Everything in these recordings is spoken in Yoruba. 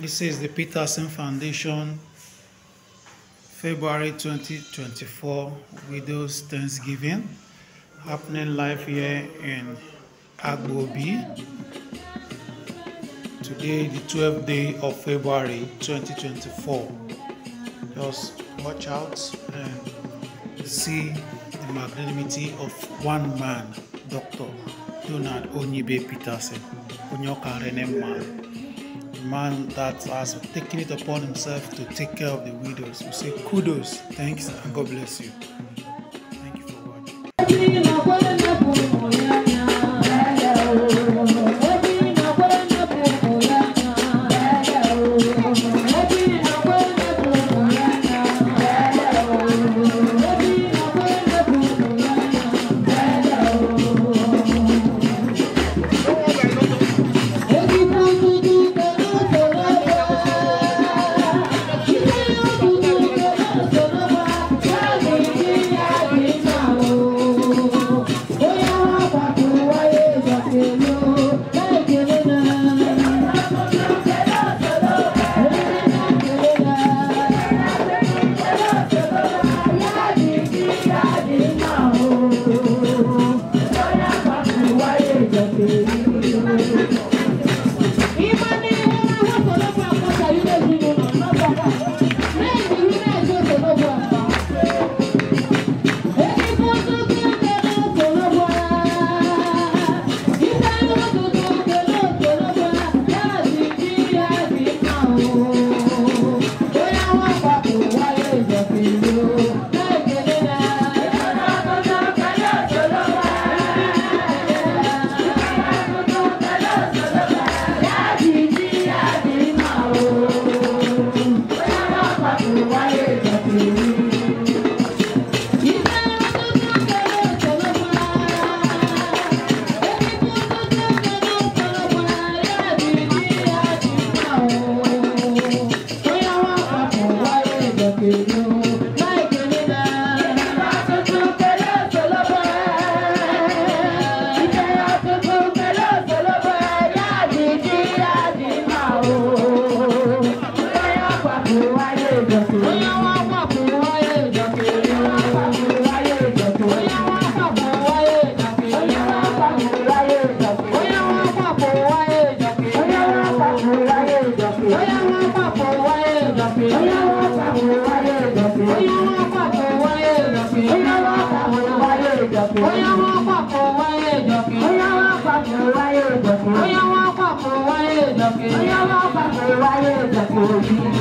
This is the Peterson Foundation, February 2024 Widows Thanksgiving, happening live here in Agbobi. Today, the 12th day of February 2024. Just watch out and see the magnanimity of one man, Dr. Donald Onyibe Peterson, Onyokarene man man that has taken it upon himself to take care of the widows. We say kudos, thanks, and God bless you. Thank you for watching. Thank you.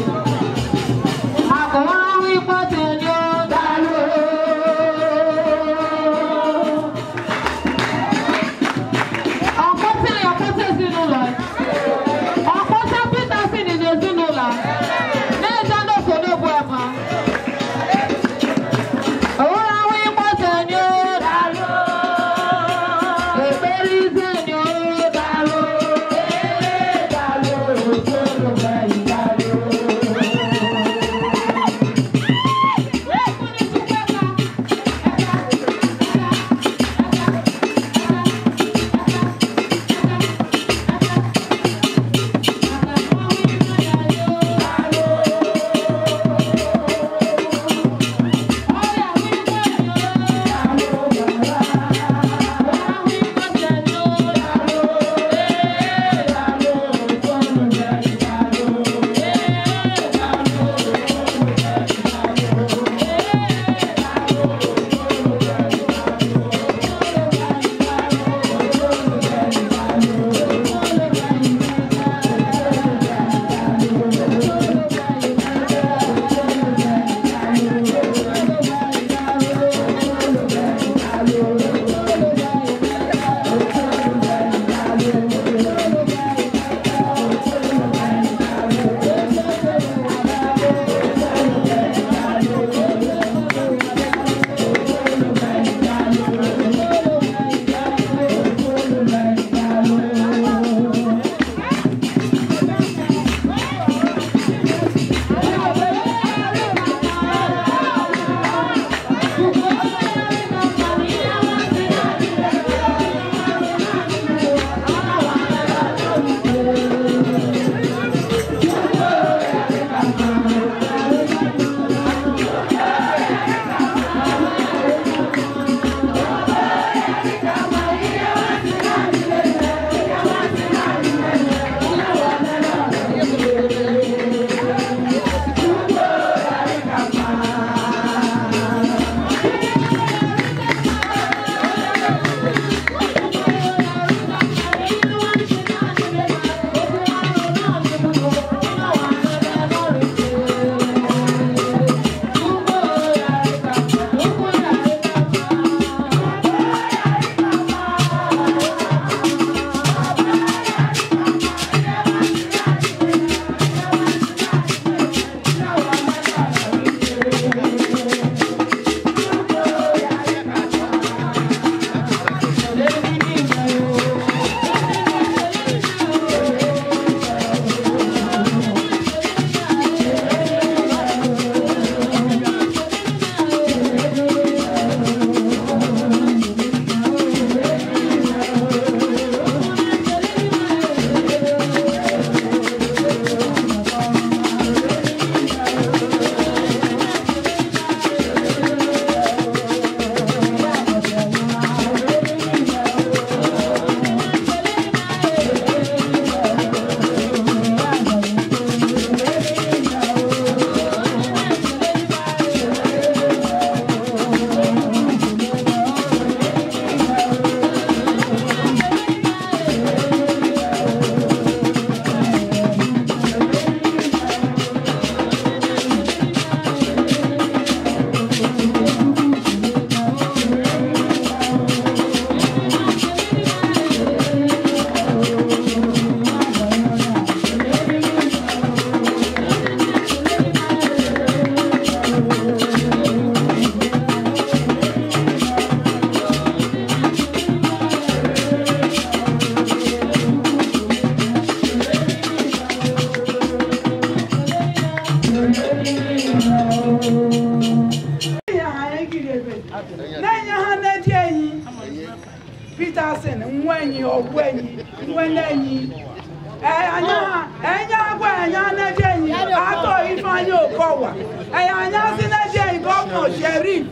sherif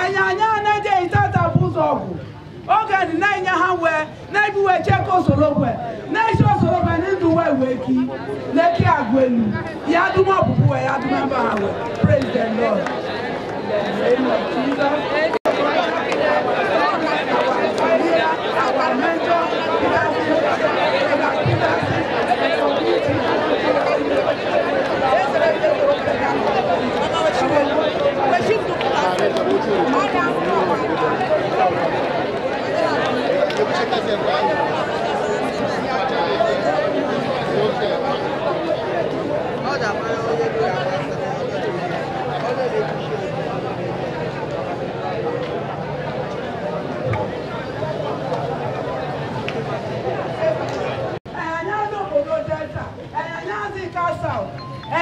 anyanya anaghị ehitatapụ ụzọ ọgwụ oge dị na-enye ha wee na-ebiwe cheke osologwe na-eche osologwe ndị ndụ wee wee ki leki agwa elu ya dum ọpụpụ wee ya dum ebe ha wee praise the lord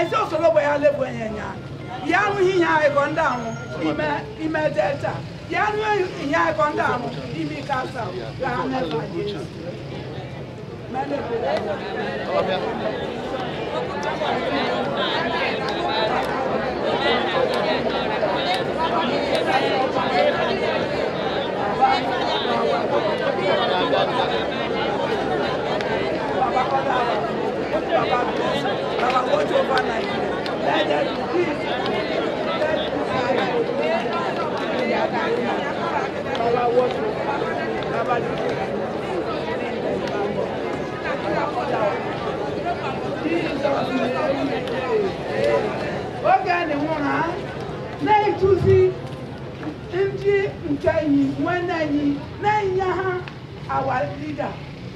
esa usoro bụ ya lebu enye ya ya arụghị ihe ahụ ịgọ ndị ahụ imeteta yanu ihe akọndamụ imi kasa ga mefa Jesu Thank you.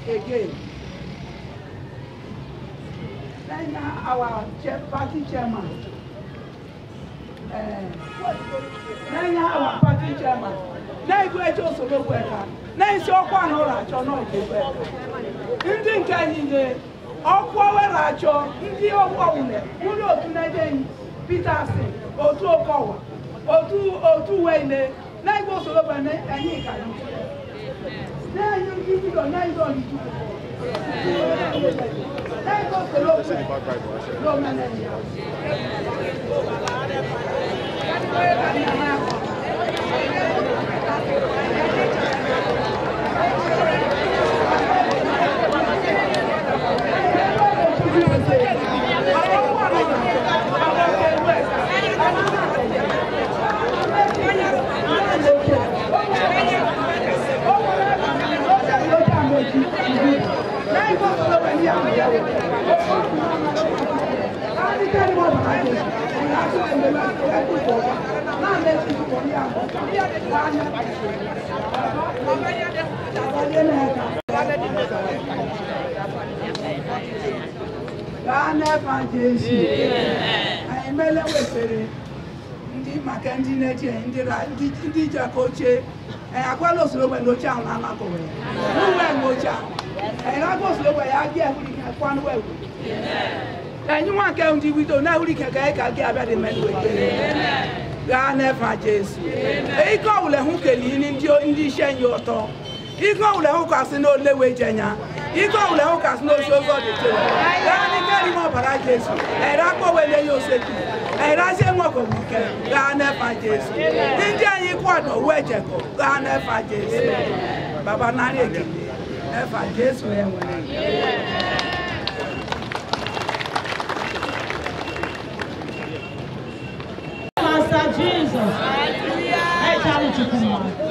again. Then eh, our party chairman, n'enye awa pati chairman na-ego eji osogbu eka na-esi ọkwa ahụ ụlọ achọ n'ọdịbe ndị nke niile ọkwa were achọ ndị ọgwọwụle ụlọ otu na-ejeghị Peterson otu Okowa otu otu Wele na enye bílíọ̀ náírà nìjú náírà pẹ̀lú òkú ló mẹ́lẹ̀ yìí. aka esi anyị mele wetara ndị maka ndị na-eche ndị ji aka ochie osoro ogbe n'oche ahụ na anakọwe n'uwe nwe oche ahụ na osoro ogbe ya abịa ewuri ka akwa n'uwe ewu nwa nke ndị na ka anyị ka gị abịa dị gaa n'efe jesu ike ọwụla hụ ndị isi enyi ike ọwụla hụ kasị jenya ike ọwụla hụ kasị dị ọbara Jesu ere akpọwele ya osekwu erazie nwagọgbu ike gaa n'efa Jesu ndị anyị kwado uwe jekọ gaa n'efa Jesu baba narị ekele n'efa Jesu enwere Master Jesus, I tell you to come on.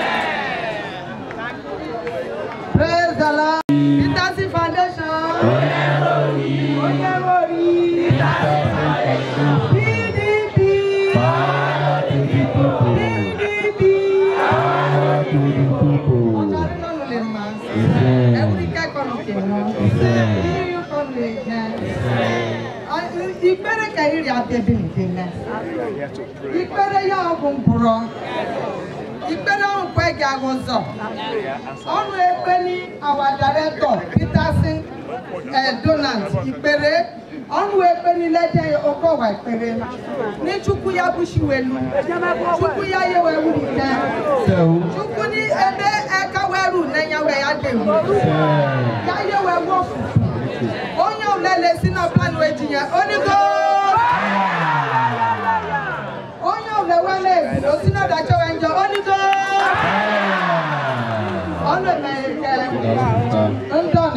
Ike iri adịbi n'idime. Ikpere ya ọ bụ Ikpere ahụ kwa gị agụ ụzọ. Ọnụ ekpeni awa director Peterson eh, Donald Ikpere ọnụ ekpeni leje okowa ikpere. N'ịchukwu ya bụchiwelu. Chukwu ya yewe wulite. Chukwu ni ebe eka weru n'enyewe ya dị mgbe. Ya yewe wofu. Onye olele si na planụ ejinye onigo wẹ́wẹ́lẹ̀ èbúrò sínú ọ̀dàjọ́ ẹ̀jọ̀ onígbó. ọ̀nà mẹ́ẹ̀ẹ́ ndọ́nà ọ̀gá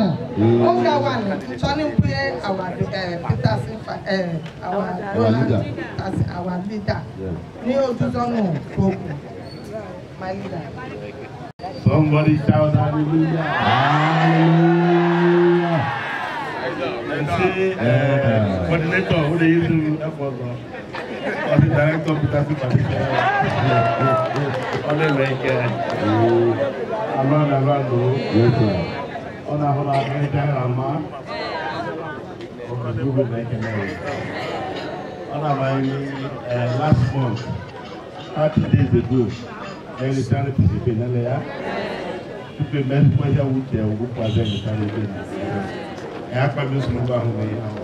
Somebody shout hallelujah. Hallelujah. And say, uh, coordinator, who they used to help us on as a director of Peterson Partition. Only like uh, around around though. Yes, sir. On a whole lot of time, Amma. On the Google like a man. On a my uh, last month, 30 days ago, I returned to the Penalea. Tupe mẹ́rin pẹ́jà wúti ẹ̀ wọ́n kó pàṣẹ ìtàlẹ́ ìgbẹ́ náà. Ẹ̀yà pàmí sùnmọ́ bá wọn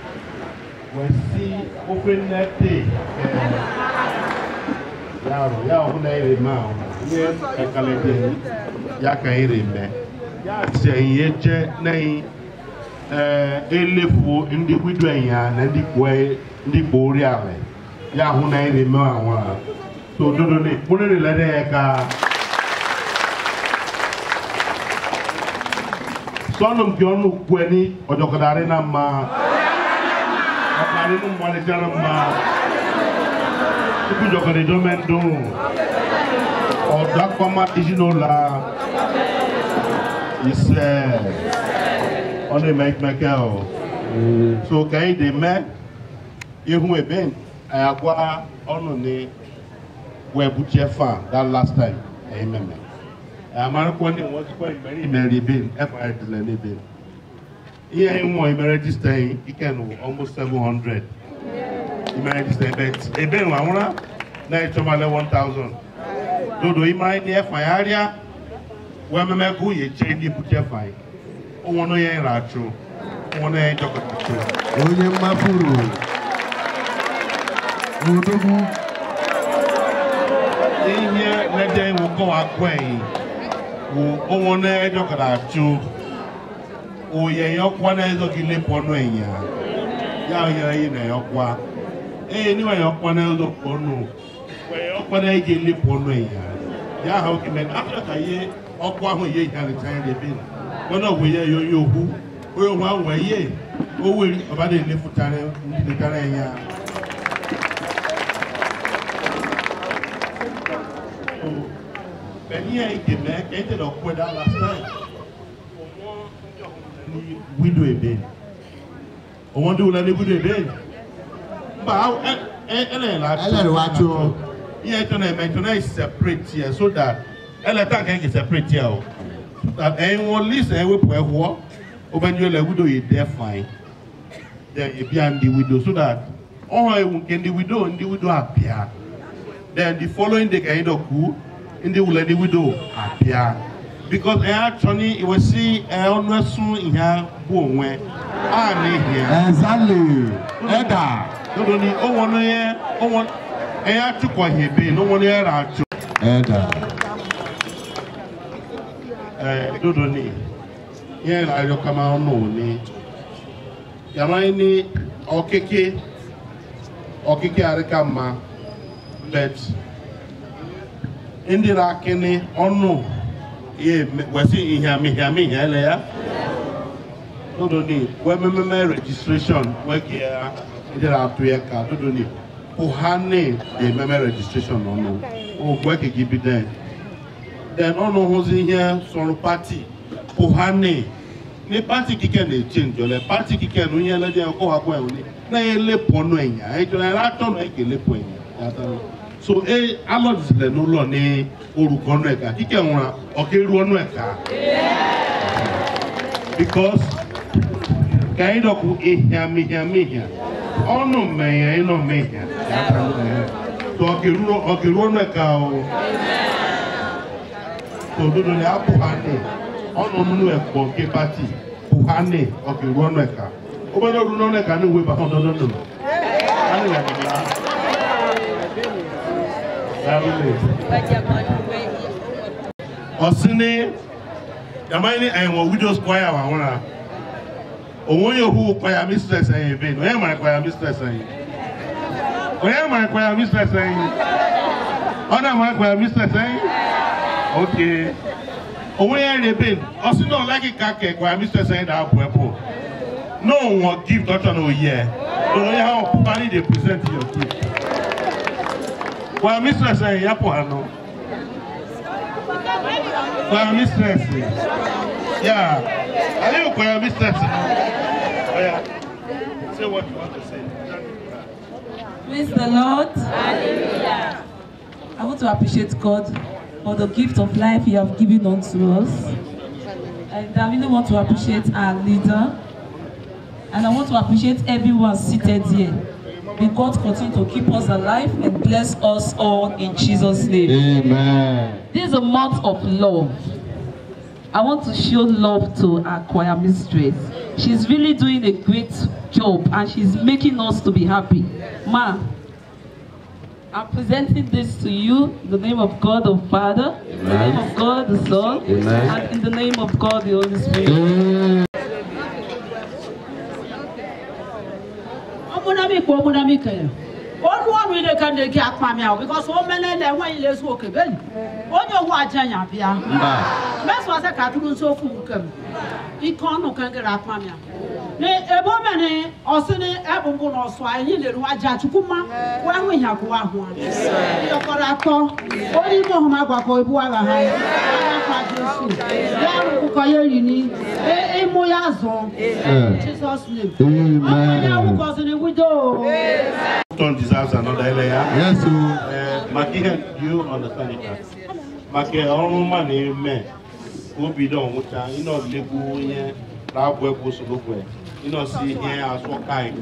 wesi ofe nnete eh, ya rụ ya ọbụla ereme ahụ ihe ekalete ya ka ereme ya se ihe che n'ehi elefuo ndị kwido ya na ndị kpo ala ya hụ na ereme eh, ahụ a tòdodo ni kúlẹ̀rì lẹ́dẹ̀ ẹ̀ka. sọ́nù ka ọ́nù nínú mọ̀lẹ́dára máa tukujɔkɛlɛ dɔ mɛ do ɔdakpama izinu la isɛ ɔne mɛ o so kɛyi de mɛ ihun ebe ayagba ɔnu ni wɛ butiɛ fa that last time ɛyi mɛmɛ amadu kɔni wɔn ti kɔ imɛri imɛri be ɛfɔ ayɛ ti lɛ in ihe nwa imerejista can almost 700 imerejista ebe nwa nwụra na-echọmale 1000 dodo ime ndị efegharịa wee meme ka uye chee ndị bute efegharị ụmụnụ ya ịra achụ ụmụnụ ya ịjọkọta achụ onye mmapụrụ odogwu ihe na-eje ịwụ kọwa akụ eyi wụ ụmụnụ ya ịjọkọta achụ onye ya ọkwa na gị lepụ ọnụ ịnya ya onyere anyị na ya ọkwa ee niwe ya ọkwa na-ezoghị ọnụ ọkwa na-eji lepụ ọnụ ịnya ya ahụ kime afọ ka ihe ọkwa ahụ ihe ịharịcha ya na ebe ọnụ ọgwụ ya ya onye okwu onye okwu ahụ wee ihe owe ọbada elefụtara ndịtara ya Benny ain't get mad. They did a quit out last night. do widow ebeni omonde wula ne widow ebeni mba ɛlɛyɛlɛ eh, eh, atu iye ɛtɔ na ɛmɛ ɛtɔ na yɛ separate yɛ so that ɛlɛ ta kɛ yɛ separate yɛ o ɛyin eh, wɔn list ɛyin wepo ɛwɔ obanjo lɛ widow yɛ dɛ fain dɛ ebi a ndi widow so that ɔhɔn ewu nke ndi widow ndi widow apia then the following day kɛyin dɔ ku ndi wula ndi widow apia. because eya chọni iwesi ọnụ esu ihe bụ onwe a n'ihi ya. Exactly. Eda. ihe bi na o nwere ihe Eda. Ee dodo ni ihe ọnụ oni. Yamanye ni ọkịkị Arika mma bet ọnụ. ye wasi ihami ihami ihele ya dodo ni wemememe registration wege ya ndela atu ya ka dodo ni ohane de meme registration ọnụ ogwe keke bi den den ọnụ hụzi ihe sọrọ pati ohane ni pati kike na-eche njọle pati kike na ihe ele dị ọkọwakwa ewu na ya elepụ ọnụ enya ejọla ya atọ na ya ga-elepụ enya ya atọ so e eh, alọdizile n'ụlọ ni orukọ ọnụ ẹka kíkẹ nwụra eru ọnụ ẹka because ka anyị dọkụ ịhịa mịhịa mịhịa ọnụ mmehie ịnọ mmehie so ọka eru ọnụ ẹka o so dodo ha ọnụ ọnụ ẹkpọ nke pati ha ọrụ n'ọnụ ẹka ọnụ ọnụ ọnụ ọsịnị amaghị anyị nwe widows kwaya wa nwụrụ onwe onye okwu kwaya mistress anyị ebe onye mara kwaya mistress anyị onye mara kwaya mistress anyị ọ na-amara kwaya mistress anyị oke onwe ya rebe ọsị na ọlaghị ka ka kwaya mistress anyị na-abụ na n'ụwa gift ọchọ na oyi ya onye ha ọpụpa anyị dey present your gift Well, mistress, eh, yapo ano. Well, mistress. Yeah. Are you for mistress? Oh, yeah. Say what you want to say. Praise the Lord. Hallelujah. I want to appreciate God for the gift of life He has given unto us. And I really want to appreciate our leader. And I want to appreciate everyone seated here. May God continue to keep us alive and bless us all in Jesus' name. Amen. This is a month of love. I want to show love to our choir mistress. She's really doing a great job and she's making us to be happy. Ma, I'm presenting this to you in the name of God the Father, Amen. in the name of God the Son, Amen. and in the name of God the Holy Spirit. Amen. mi kpọọ mụ na mi kele onu ọnụ ile ka ndị gị akpa mịa bikọs o melele enweghị ile ezu oke beli onye owu aja nya bịa mesụasị ka atụrụ nso okwu nke m ike ọnụ ka ngere akpa mịa ebe o mere ọsịnị ebubu na ọsụ anyị lere aja chukwuma wee hụ ihe abụọ ahụ atọ onye ime ọhụma gwakọ ibu agha ha ya rụkụkọ ya riri ịmụ e, ya azụ Jizọs name eh, Maka ihe you Maka ọrụ na-eme bido ọnwụcha onye na-abụ egwu soro you know, see here as what kind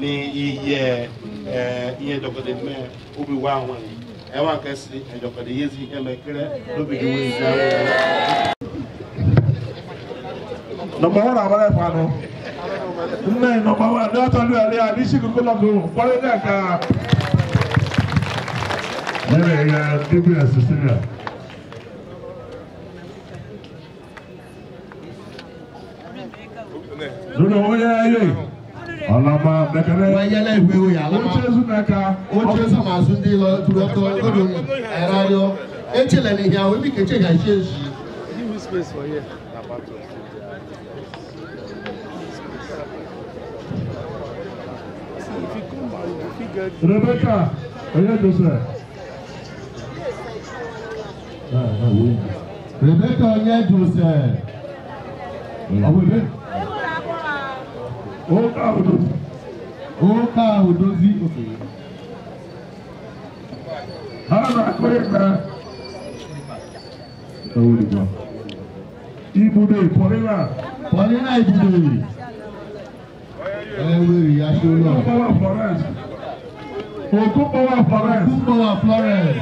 ní iye iye dọ̀kọ̀dẹ̀ mẹ́ obi wá wọn yìí ẹ wá kẹsì ẹ̀dọ̀kọ̀dẹ̀ yé sí ẹ̀mẹ̀ kẹrẹ lóbi ni wọ́n ti dáwọ́ ẹ̀. nọmba wọn làwọn ẹ̀ fanu nne nọmba wọn àdó àtọ́jú ẹ̀rí àdí sìkìkì lọ́dún wọlé náà ká. Nyere ya, give me a Cecilia. zuna oh, onye ayi ọlọmọ mẹkẹrẹ wẹyẹlẹ ìwéwò yàrá ochezu n'aka ochezu ma azụ ndị lọ tụrụ ọtọ ọdụ ẹrọ echele na ihe ahụ ebi ka eche ga-eche echi. Rebecca onye Joseph. Rebecca onye Joseph. Oka Odozi. Oka Odozi, okay. Hara Akoreka. Ewo le gbọ́. Ibùdó ìkọ́rẹ́rà. Kọ́rẹ́rà ibùdó yìí. Ẹ̀wé rí aṣọ náà. Ògùn Bọ́wà Florence. Ògùn Bọ́wà Florence. Ògùn Bọ́wà Florence.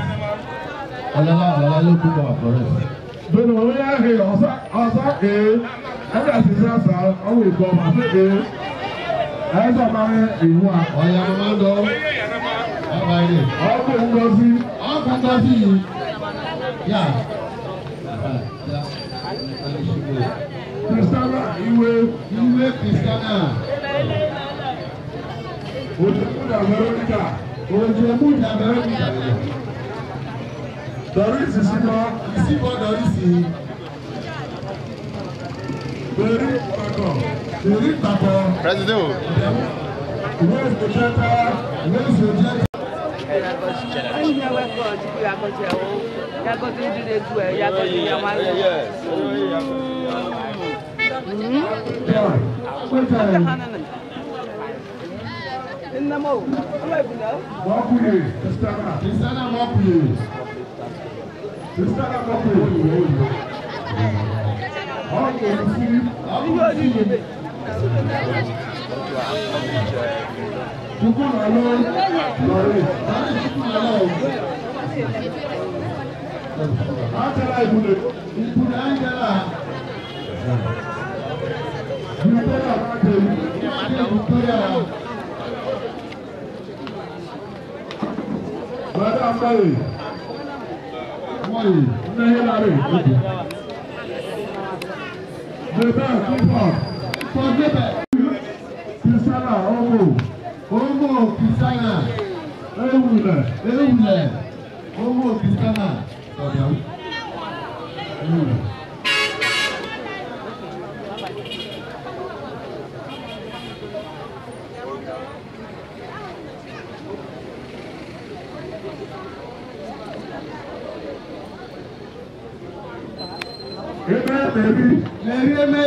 Ọlọ́lá Ọlọ́lá ló kú Bọ́wà Florence. Bẹ́ẹ̀ni òun yá hẹ̀ ọ̀sá ọ̀sá èé. Eh, ẹ̀dá sì sá sá ọ̀wọ̀ ìgbọ̀ màá fẹ́ eh, èé ẹ̀ẹ́dọ̀ máa ń ìwú a. ọ̀yà màmá ń dọ̀ ọ̀bà ilé. ọkọ̀ ń lọ sí. ọkọ̀ ń lọ sí yìí. yà kìrìsìtánà ìwé. ìwé kìrìsìtánà. òjòkúta veronica. òjòkúta veronica. dọ̀rísì síbọ̀. síbọ̀ dọ̀rísì. bẹ̀rẹ̀. President. Thank you. Atala ibule ibule angela. Victoria Bade Victoria. Bade Ambaye. Moyi Nehelare. Bébé Kipor. Sọgbẹ́bẹ̀. Kìsánà ọmọ ọmọ kìsánà ewùlẹ̀ ewùlẹ̀ ọmọ kìsánà sọ̀dọ̀ ewùlẹ̀. Ebe emebi. N'eri eme.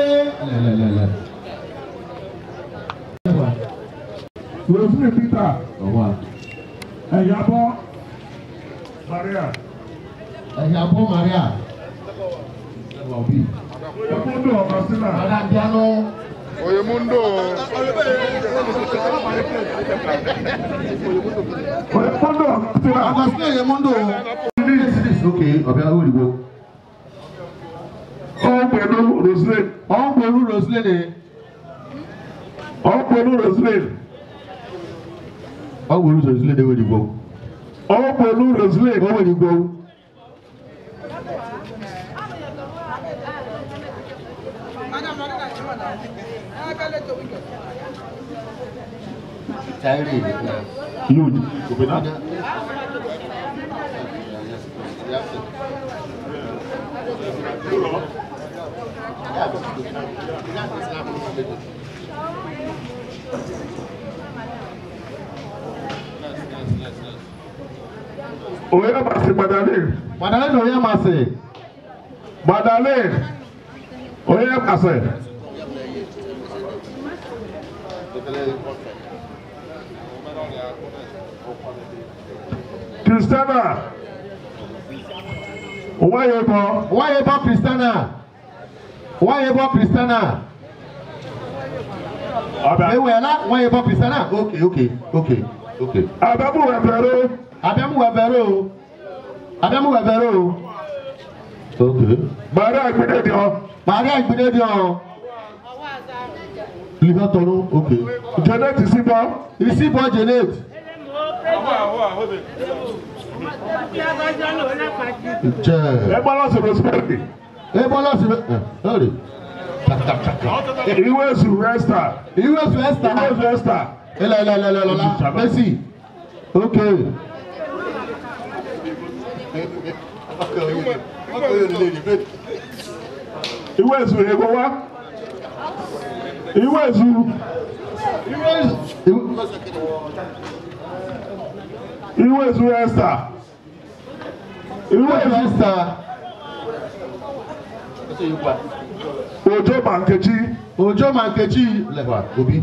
Lelelele. Rosie Peter Ẹ̀yàbọ̀ Maria. Ẹ̀yàbọ̀ Maria. Oyemundo Ọ̀básílà. Adájọ́. Oyemundo. Oyemundo Ọ̀básílà. Oyemundo. Oyemundo. Oyemundo. Oyemundo. Oyemundo. Okay, ọ̀bẹ awo ìdìbò. Ọ̀pẹ̀lú Roslyn. Ọ̀pẹ̀lú Roslyn. Ọ̀pẹ̀lú Roslyn ọ bụ olu zozile na enweghị igbo ọ bụ olu zozile na enweghị igbo Lud, Obinada. Thank you. o o o se se se Oyamase Madalene. Madalene Oyamase. Madalene Oyamase. Christiana. Wayebo. Wayebo Christiana. Wayebo Christiana. Abẹ́ wẹ̀lá wọ́n yẹ bọ́ pìsánà. Ok ok ok ok. Àbẹ̀bù ẹ̀fẹ̀ rẹ̀ abẹ́mú wẹ̀bẹ̀rẹ̀ o abẹ́mú wẹ̀bẹ̀rẹ̀ o. màrí àgbẹ̀dẹ̀ di ọ. màrí àgbẹ̀dẹ̀ di ọ. lìkà tọrọ ok. janet ìsìnbọ. ìsìnbọ janet. ẹ bọ́lá sọ̀rọ̀ sípẹ́ẹ̀dì. ẹ bọ́lá sọ̀rọ̀ iwe su resta. iwe su resta. iwe su resta. ilẹ̀ ilẹ̀ ilẹ̀ ilẹ̀ la bẹ́sì. ok ìwé èsù rẹ̀ kó wá ìwé èsù ìwé èsù rẹ̀ sà ìwé èsù sà òjò mànkejì òjò mànkejì lẹ́wà Obi.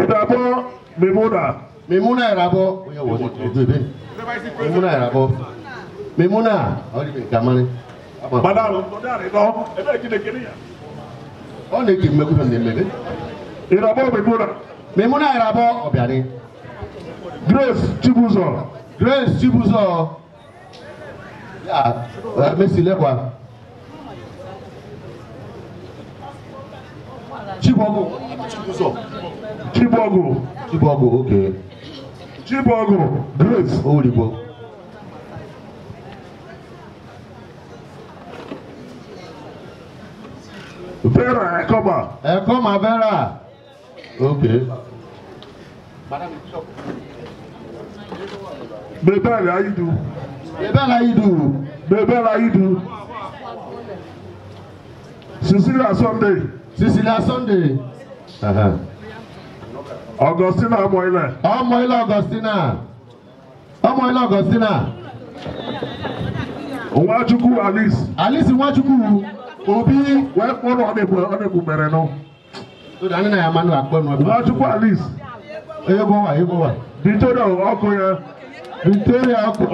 Ìdàbọ̀ Mimuna. Memuna Erabo. Oh, yeah, was it? Memuna Erabo. ne How do you make that money? Madam, ọ na-eke mmekwu na mmemme. Irabo Memuna. Memuna Erabo Obiani. Grace Chibuzo. Grace Chibuzo. Ya, Messi Lekwa. Chibogo. Chibuzo. Chibogo. Chibogo, okay. Chibogo, Grace Odibo. Vera, ẹ kọ́ mà. Ẹ kọ́ mà Vera. Ok. Bebele Ayidu. Bebele Ayidu. Bebele Ayidu. Cecilia Sunday. Cecilia Sunday. Uh -huh. Augustina ọmọ ilẹ̀. ọmọ ilẹ̀ Augustina ọmọ ilẹ̀ Augustina. Nwachukwu Alice. Alice Nwachukwu obi wee kpọrọ ọnegbu mere nọ. Anyị na ya amanụ akpọ nọ. Nwachukwu Alice. Ego wa ego wa. na ọkụ ya. Victoria ọkụ.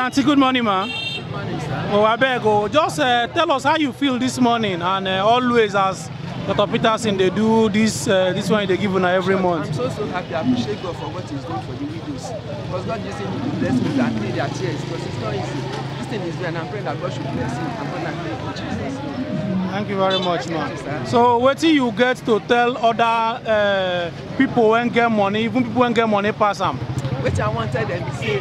Aunty good morning ma. Good morning sir. Oh abeg oh, just uh, tell us how you feel this morning and uh, always as. Dr. Peterson, they do this, uh, this one they give you every month. I'm so, so happy. I appreciate God for what he's doing for the widows. Because God using me to bless me to attain their tears. Because it's not easy. This thing is real, and I'm praying that God should bless him. I'm going to pray for Jesus' Thank you very much, man. So, what do you get to tell other uh, people when get money, even people when get money pass them? What I wanted them to say,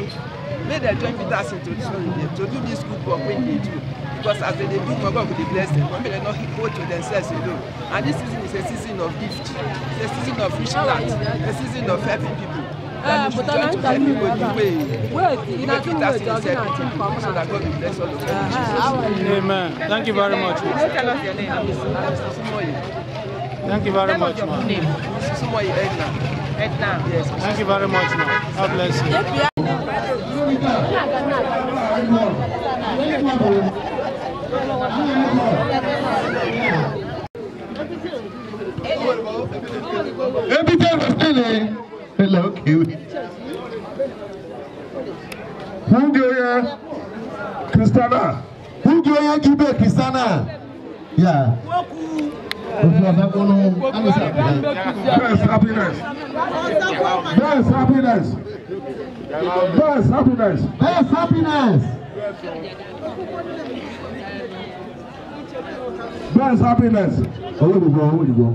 may they join Peterson to, to do this good work when they do because as they dey do my God go dey bless them but make dem no hold to themselves alone and this season is a season of gift it's a season of rich land a season of helping people and you should join to help people the way you make it as you said so that God will bless all of uh-huh. you. Amen. Thank you very much. Tell us your name. Thank you very much, ma'am. Sumoye Thank you very much, ma'am. God bless you. ebite rostele ele okiwi hugoya kristana hugoya jube kristana ya ofu abakunu amisa best happiness best happiness best happiness best happiness. Ben's happiness. you go? Owó ìdìbò, owó ìdìbò.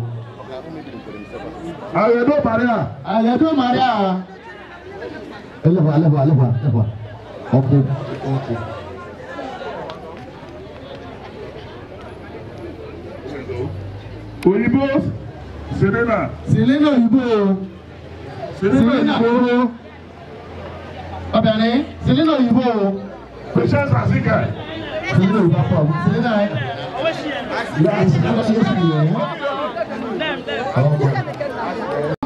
Àyẹ̀dó Màríà. Àyẹ̀dó Màríà. Ẹlẹ́fà, ẹlẹ́fà, ẹlẹ́fà, ẹlẹ́fà. Ọ̀pọ̀ ọ̀pọ̀. Òyìnbó Selena. Selena òyìnbó. Selena òyìnbó. Obìnrin Selena òyìnbó. Patience Azika sílé ìgbà pọ̀ sílé náà ìgbà ìṣẹ̀lẹ̀ ló ṣe fi yẹn.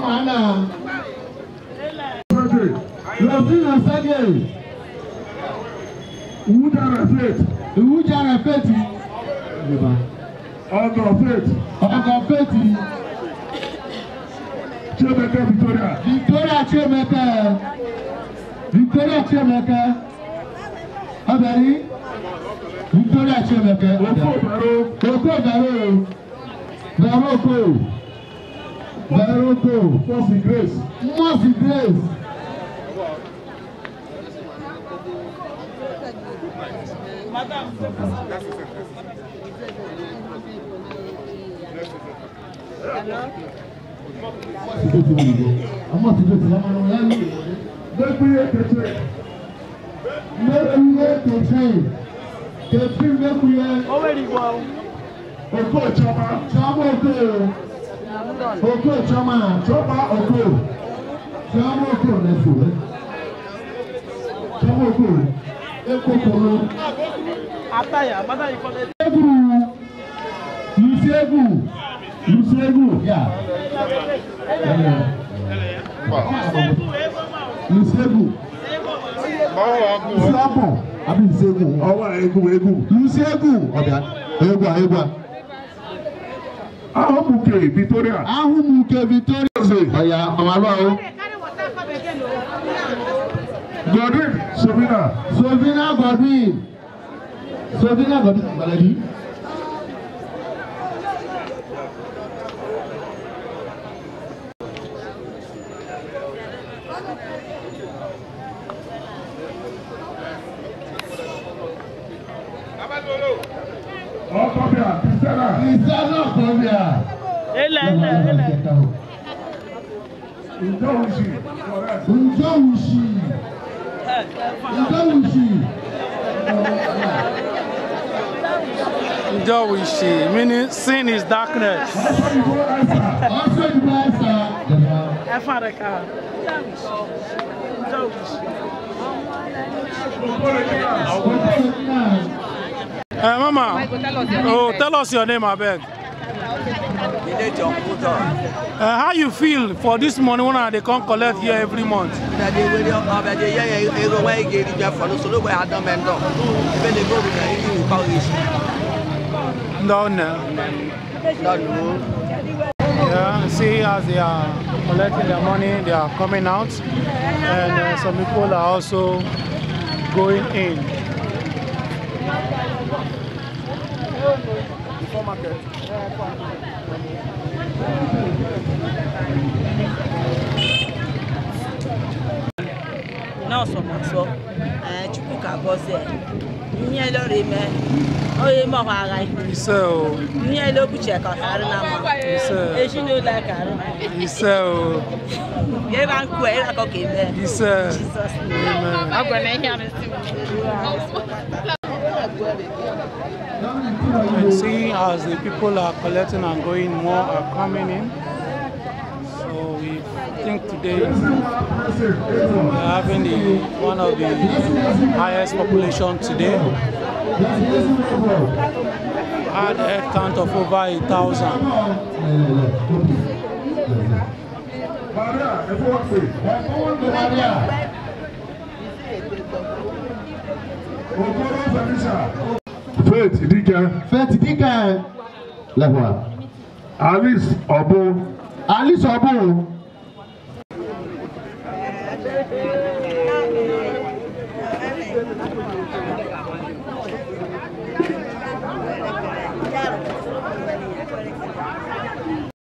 Mana Lọ́sìnà Sẹ́gẹ̀rì Ìwúdára Fèètì. Ìwúdára Victoria. Victoria Victoria Victoria Chiemeke oko daro daroko daroko mọsi grace mọsi grace. Madame, kefi mekuye oko choma chama oko oko chama, choma oko chama oko nefuwe chama oko eko kolo Lusegu Lusegu Lusegu ya Lusegu Lusegu Lusegu àbí ìṣègùn ọwọ́ egun egun ìṣègùn ọ̀bẹ egun egun. ahumuke Victoria. ahumuke Victoria. ọ̀yà ọ̀màlúwa o. Godwin Sovina. Sovina Godwin. Sovina Godwin Baladi. ìdáná kan bí a. ilẹ̀ ilẹ̀ ilẹ̀. ǹjọ́ òsì. ǹjọ́ òsì. ǹjọ́ òsì. Ǹjọ́ òsì meaning sin is darkness. Ọ̀ṣọ́ ìbò ẹ̀sà. Ẹ̀fọn rẹ̀ ká. Ǹjọ́ òsì. Ǹjọ́ òsì. Uh, Mama, Oh, tell us your name, Abeg. Uh, eh, how you feel for this money when they come collect here every month? Down there. Yeah, see as they are collecting their money, they are coming out, and uh, some people are also going in. supermarket. nọọsụ m nsọ ee chukwu ka gọzie ihe lọrọ ime onye ime ọha agha ihe lobuche ka ọharị na mma ezinụlọ ka arụ ịra nkwu ịrakọ ka eme jizọs And seeing as the people are collecting and going, more are coming in. So we think today we're having the, one of the highest population today. Had a count of over a thousand. Okoro Felicia. Faith Dike. Faith Dike. Lẹ́fọ̀ọ́. Alice Ọ̀bọ. Alice Ọ̀bọ.